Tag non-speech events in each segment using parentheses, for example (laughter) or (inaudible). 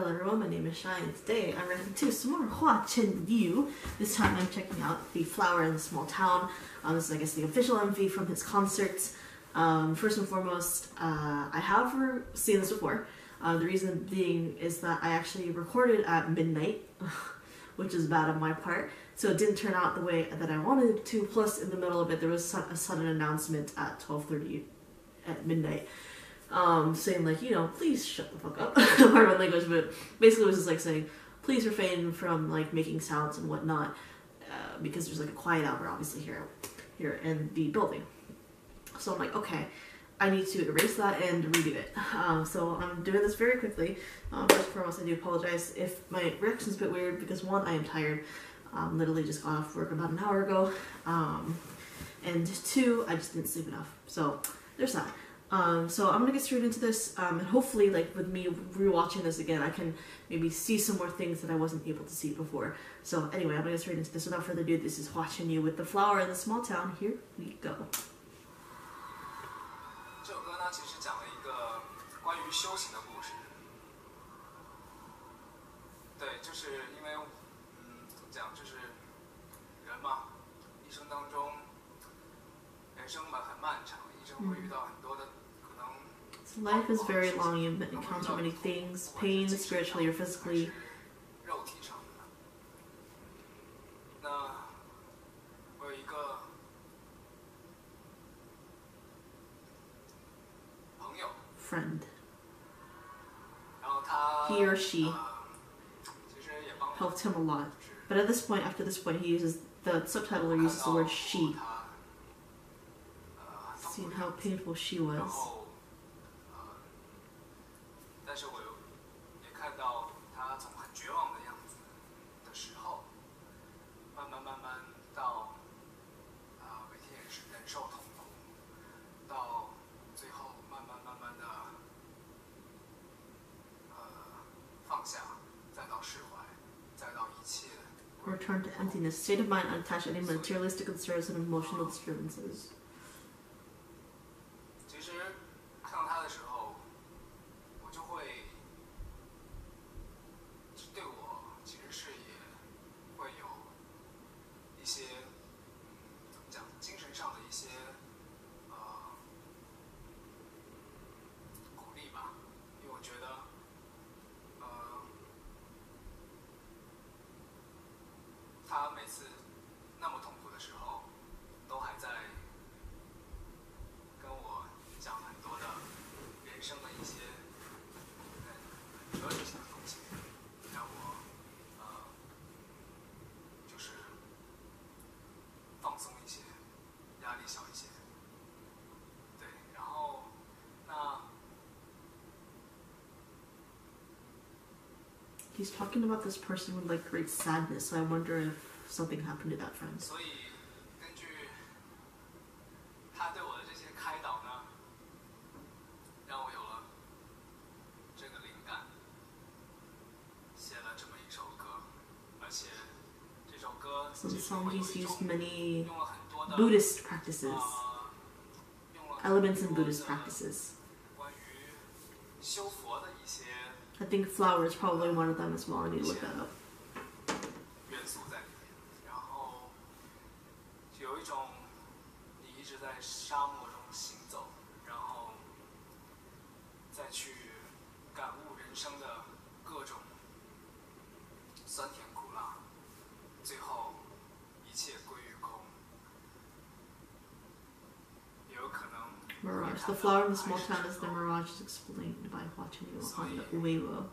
Hello everyone, my name is Shy and today I'm reacting to some more Hua Chenyu. This time I'm checking out The Flower in the Small Town. Um, this is I guess the official MV from his concerts. Um, first and foremost, uh, I have seen this before. Uh, the reason being is that I actually recorded at midnight, (laughs) which is bad on my part. So it didn't turn out the way that I wanted to. Plus in the middle of it there was a sudden announcement at 12.30 at midnight um, saying like, you know, please shut the fuck up. (laughs) Pardon my language, but basically it was just like saying, please refrain from like making sounds and whatnot, uh, because there's like a quiet hour obviously here, here in the building. So I'm like, okay, I need to erase that and redo it. Um, so I'm doing this very quickly. Um, first and foremost, I do apologize if my reaction's a bit weird because one, I am tired. Um, literally just got off work about an hour ago. Um, and two, I just didn't sleep enough. So there's that. Um, so I'm gonna get straight into this, um, and hopefully, like with me rewatching this again, I can maybe see some more things that I wasn't able to see before. So anyway, I'm gonna get straight into this. Without further ado, this is Hua Chenyu with the flower in the small town. Here we go life is very long. You encounter many things, pain, spiritually or physically. Friend. He or she helped him a lot. But at this point, after this point, he uses the subtitler uses the word she. Seeing how painful she was. Return to emptiness, state of mind unattached to any materialistic concerns and emotional disturbances. He's talking about this person with like great sadness, so I wonder if something happened to that friend. So the song he's used many Buddhist practices, elements in Buddhist practices. I think flower is probably one of them as well. I need to look that up. The flower in the small town is the mirage explained by watching the Weibo.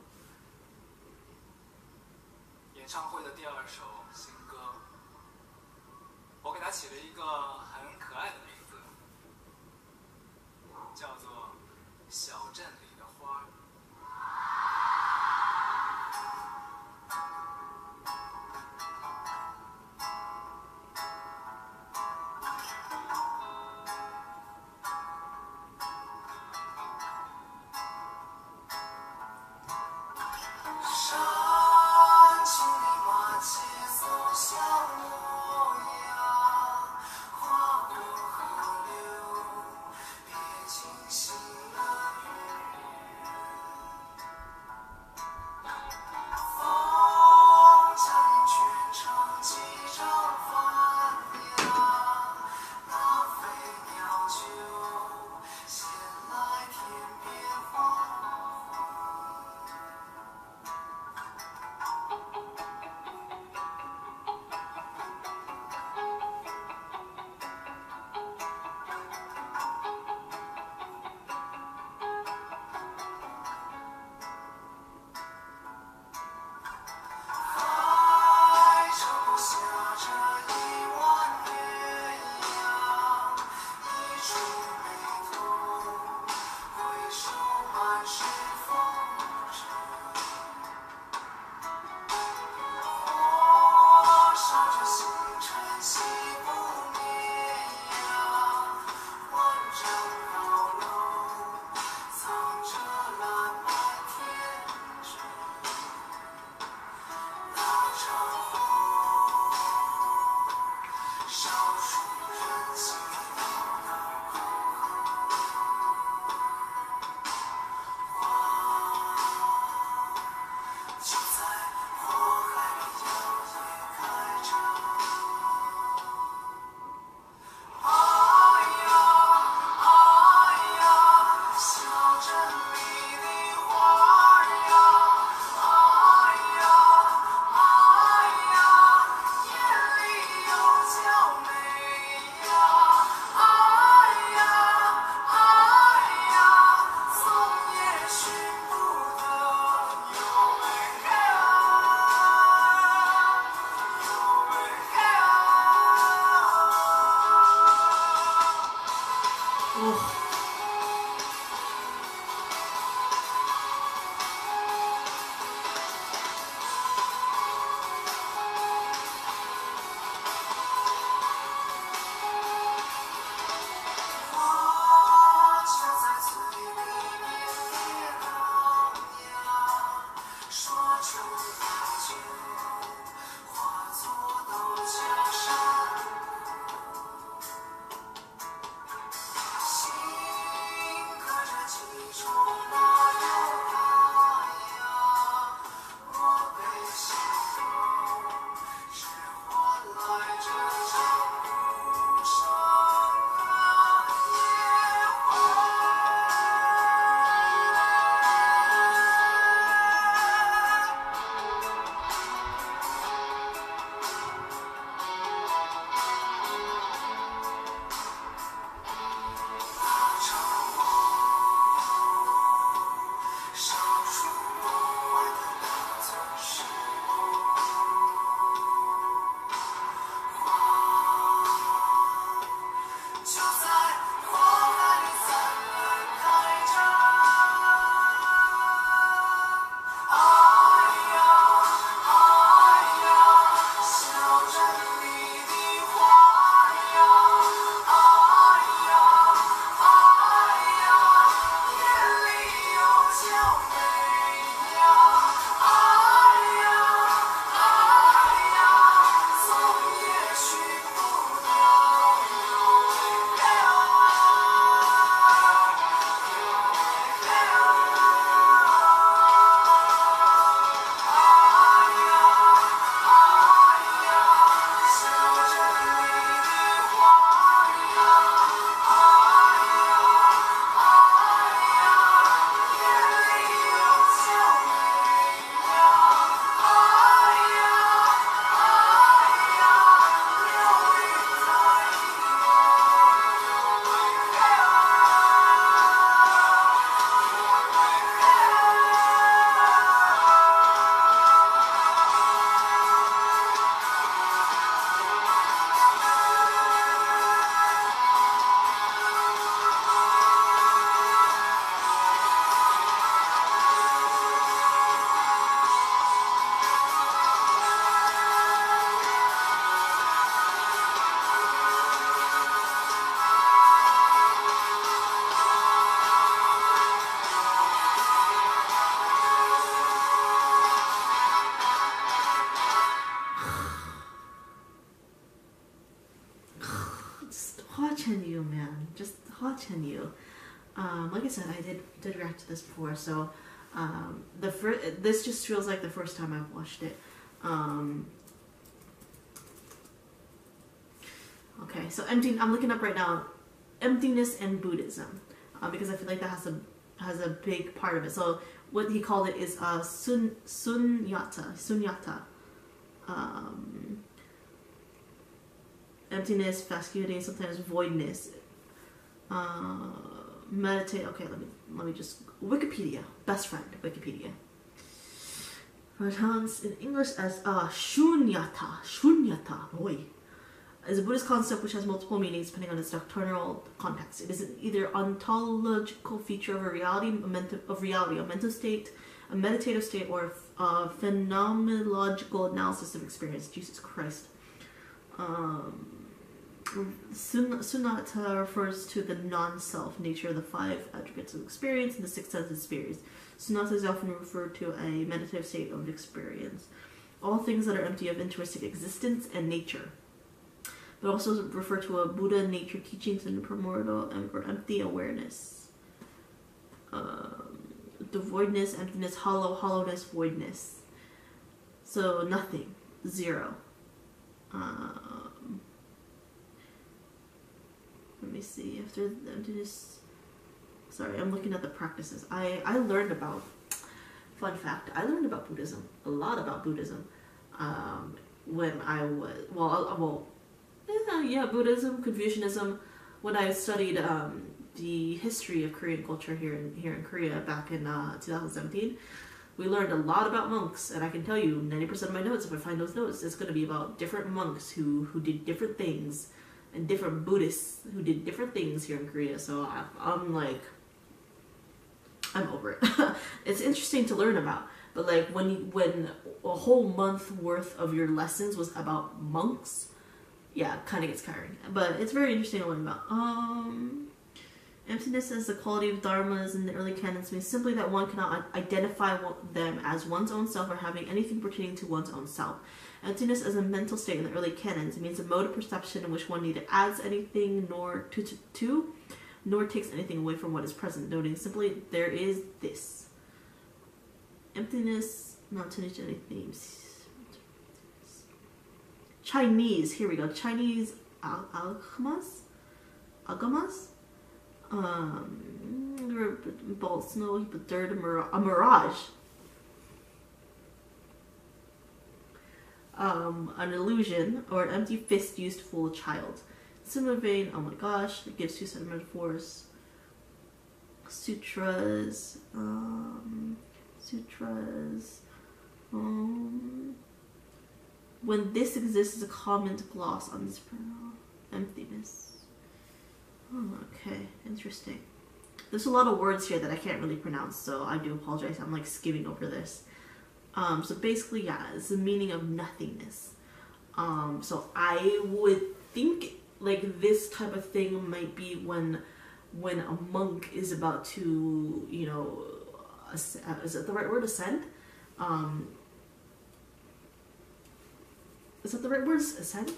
Yu. Um, like I said, I did did react to this before, so um, the fir- this just feels like the first time I've watched it. Um, okay, so empty. I'm looking up right now, emptiness and Buddhism, uh, because I feel like that has a has a big part of it. So what he called it is uh, sun sunyata sunyata. Um, emptiness, vacuity, sometimes voidness. Uh, meditate. Okay, let me let me just Wikipedia. Best friend Wikipedia. Pronounced in English as uh, shunyata. Shunyata. Boy. Is a Buddhist concept which has multiple meanings depending on its doctrinal context. It is either ontological feature of a reality, a mental, of reality, a mental state, a meditative state, or a phenomenological analysis of experience. Jesus Christ. Um, Sun- Sunnata refers to the non-self nature of the five attributes of experience and the six senses experience. Sunnata is often referred to a meditative state of experience. All things that are empty of interesting existence and nature. But also refer to a Buddha nature teachings and primordial or empty awareness. Um, the voidness, emptiness, hollow, hollowness, voidness. So nothing, zero. Um, let me see. After emptiness. Sorry, I'm looking at the practices. I I learned about. Fun fact: I learned about Buddhism a lot about Buddhism um, when I was well well yeah, yeah Buddhism Confucianism when I studied um, the history of Korean culture here in here in Korea back in uh, 2017. We learned a lot about monks, and I can tell you, 90% of my notes, if I find those notes, it's going to be about different monks who who did different things and different Buddhists who did different things here in Korea. So I, I'm like, I'm over it. (laughs) it's interesting to learn about, but like when you, when a whole month worth of your lessons was about monks, yeah, kind of gets tiring. But it's very interesting to learn about. Um, emptiness as the quality of dharmas in the early canons means simply that one cannot identify them as one's own self or having anything pertaining to one's own self. Emptiness as a mental state in the early canons It means a mode of perception in which one neither adds anything nor to, to, to nor takes anything away from what is present, noting simply there is this. Emptiness, not to any anything. Chinese, here we go. Chinese al- alchemas? Alchemas? Um, ball snow, but dirt, a mirage. Um, an illusion or an empty fist used to fool a child. Similar vein, oh my gosh, it gives two set of metaphors. Sutras, um, sutras. Um, when this exists as a common gloss on this emptiness. Oh, okay, interesting. There's a lot of words here that I can't really pronounce, so I do apologize. I'm like skimming over this. Um, so basically, yeah, it's the meaning of nothingness. Um, so I would think like this type of thing might be when when a monk is about to, you know, uh, is that the right word? Ascend. Um, is that the right word? Ascend.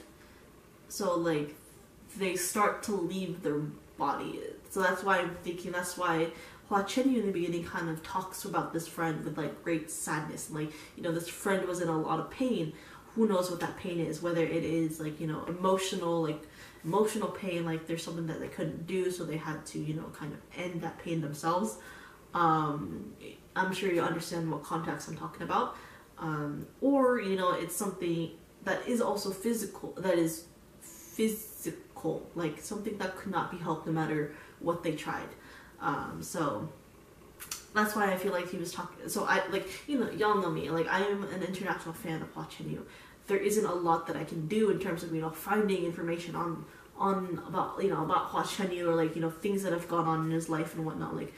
So like they start to leave their body. So that's why I'm thinking. That's why Hua Chen in the beginning kind of talks about this friend with like great sadness. Like, you know, this friend was in a lot of pain. Who knows what that pain is? Whether it is like, you know, emotional, like emotional pain, like there's something that they couldn't do, so they had to, you know, kind of end that pain themselves. Um, I'm sure you understand what context I'm talking about. Um, or, you know, it's something that is also physical, that is physical, like something that could not be helped no matter what they tried. Um, so that's why I feel like he was talking. So I like you know y'all know me. Like I am an international fan of Hua Chenyu. There isn't a lot that I can do in terms of you know finding information on on about you know about Hua Chenyu or like you know things that have gone on in his life and whatnot. Like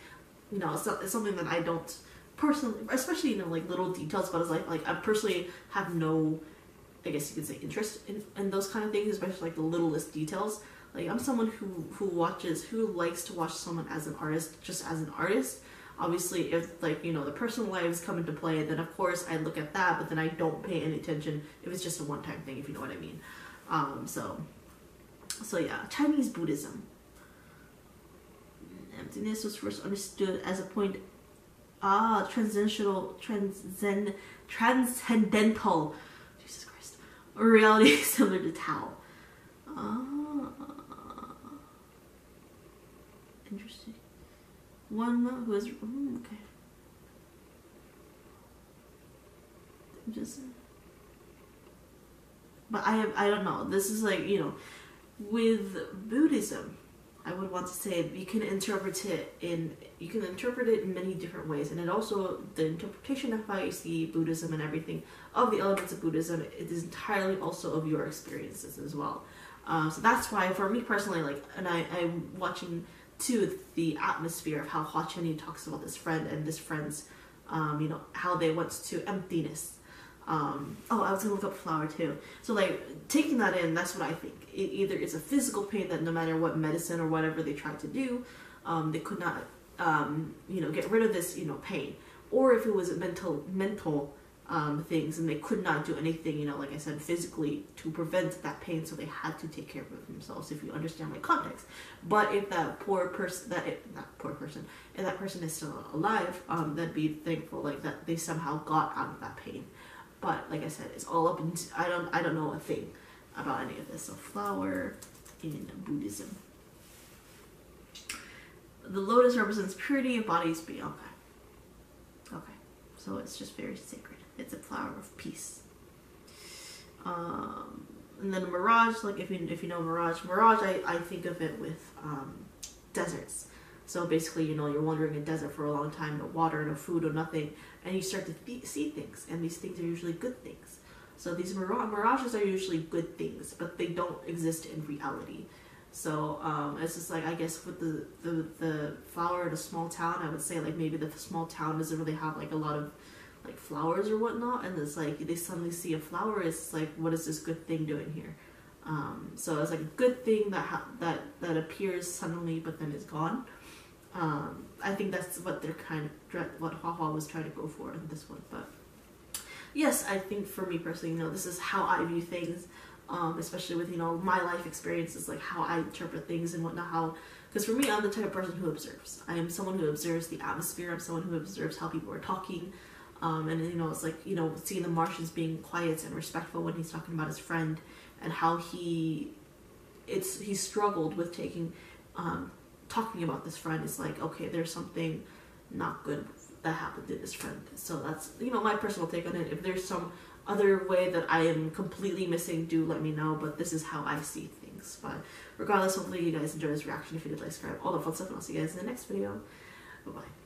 you know it's, not, it's something that I don't personally, especially you know like little details about his life. Like I personally have no, I guess you could say interest in, in those kind of things, especially like the littlest details. Like I'm someone who who watches who likes to watch someone as an artist just as an artist. Obviously, if like you know the personal lives come into play, then of course I look at that, but then I don't pay any attention if it's just a one time thing, if you know what I mean. Um, so So yeah, Chinese Buddhism. Emptiness was first understood as a point ah transcendental transcend transcendental Jesus Christ a reality (laughs) similar to Tao. Ah, interesting. One who is mm, okay. Just, but I have I don't know. This is like you know, with Buddhism, I would want to say you can interpret it in you can interpret it in many different ways, and it also the interpretation of how you see Buddhism and everything of the elements of Buddhism it is entirely also of your experiences as well. Uh, so that's why for me personally, like, and I I'm watching too the atmosphere of how Hua talks about this friend and this friend's, um, you know, how they went to emptiness um, oh, I was gonna look up flower too. So like taking that in, that's what I think. It, either it's a physical pain that no matter what medicine or whatever they tried to do, um, they could not, um, you know, get rid of this, you know, pain. Or if it was mental, mental um, things, and they could not do anything, you know, like I said, physically to prevent that pain, so they had to take care of themselves. If you understand my context, but if that poor person, that not poor person, if that person is still alive, um, then be thankful, like that they somehow got out of that pain. But like I said, it's all up into I don't I don't know a thing about any of this. So flower in Buddhism. The lotus represents purity of bodies being okay. Okay. So it's just very sacred. It's a flower of peace. Um, and then mirage, like if you if you know mirage, mirage I, I think of it with um, deserts. So basically, you know, you're wandering in desert for a long time, no water, no food, no nothing, and you start to th- see things, and these things are usually good things. So these mir- mirages are usually good things, but they don't exist in reality. So um, it's just like I guess with the, the the flower in a small town, I would say like maybe the small town doesn't really have like a lot of like flowers or whatnot, and it's like they suddenly see a flower. It's like what is this good thing doing here? Um, so it's like a good thing that ha- that that appears suddenly, but then is gone. Um, I think that's what they're kind of what Hua was trying to go for in this one. But yes, I think for me personally, you know, this is how I view things, um, especially with you know my life experiences, like how I interpret things and whatnot. How because for me, I'm the type of person who observes. I am someone who observes the atmosphere. I'm someone who observes how people are talking. Um, and you know, it's like you know, seeing the Martians being quiet and respectful when he's talking about his friend, and how he, it's he struggled with taking um, talking about this friend is like, okay, there's something not good that happened to this friend. So that's, you know, my personal take on it. If there's some other way that I am completely missing, do let me know. But this is how I see things. But regardless, hopefully you guys enjoy this reaction. If you did, like, subscribe, all the fun stuff, and I'll see you guys in the next video. Bye-bye.